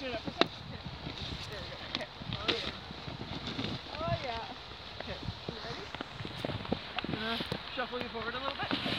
Stand up for a. There we go. Oh yeah. Oh yeah. Okay. You ready? I'm Gonna shuffle you forward a little bit.